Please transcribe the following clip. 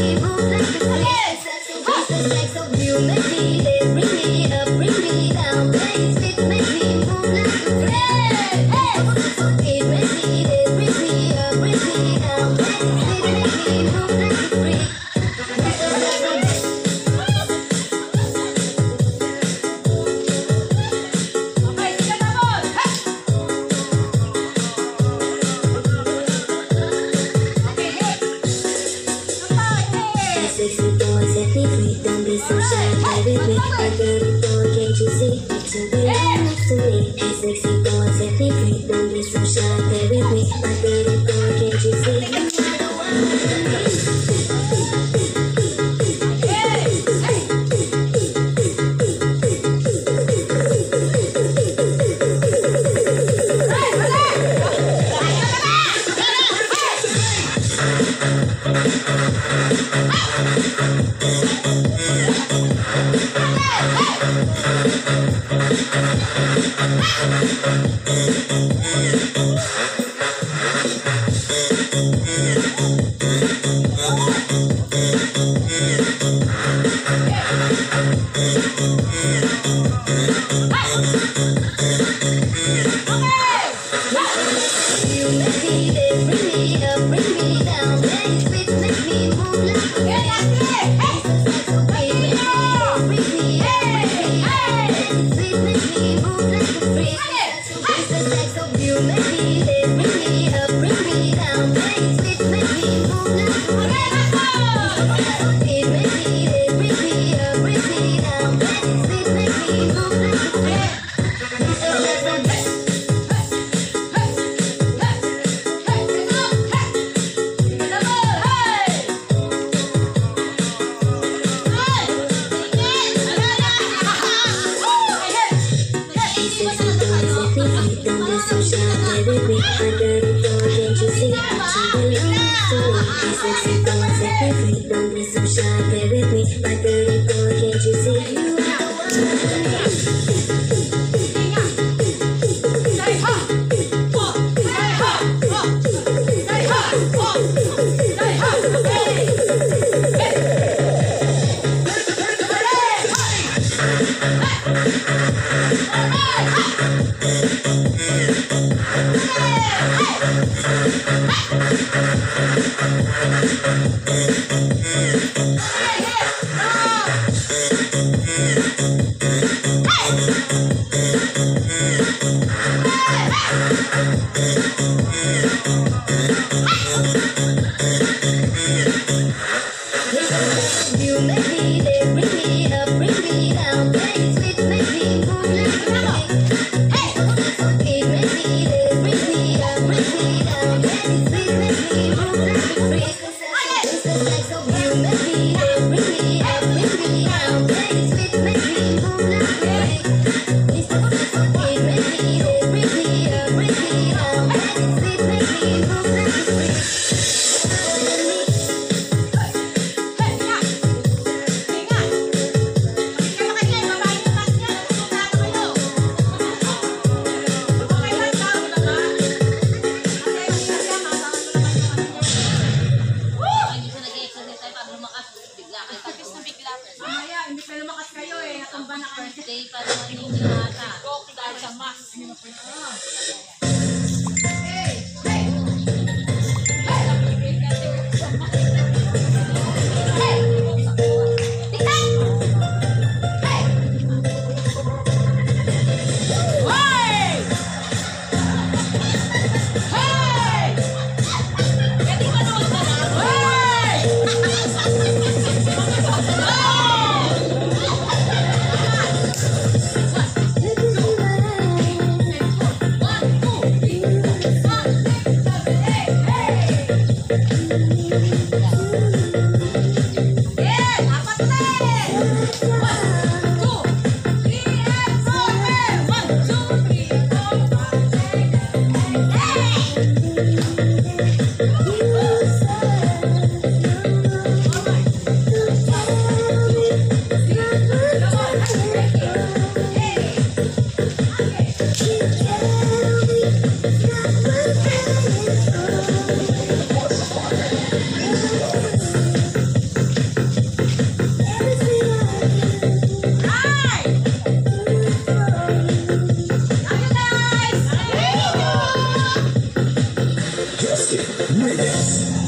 People like the colors, such a music. so don't set me free. Don't be so shy, baby, with me. My it can't you see? To be right to me. Sexy, don't set me free. Don't be so shy, baby, with me. Thank you. sexy, don't act sexy, don't be so shy, play with me, my girl. Yeah. lumakas, bigla kayo. Tapos na bigla. Mamaya, hindi pa lumakas kayo eh. Natumba na kayo. Birthday pa naman yung ginata. Dahil sa mask. Ano? Yes.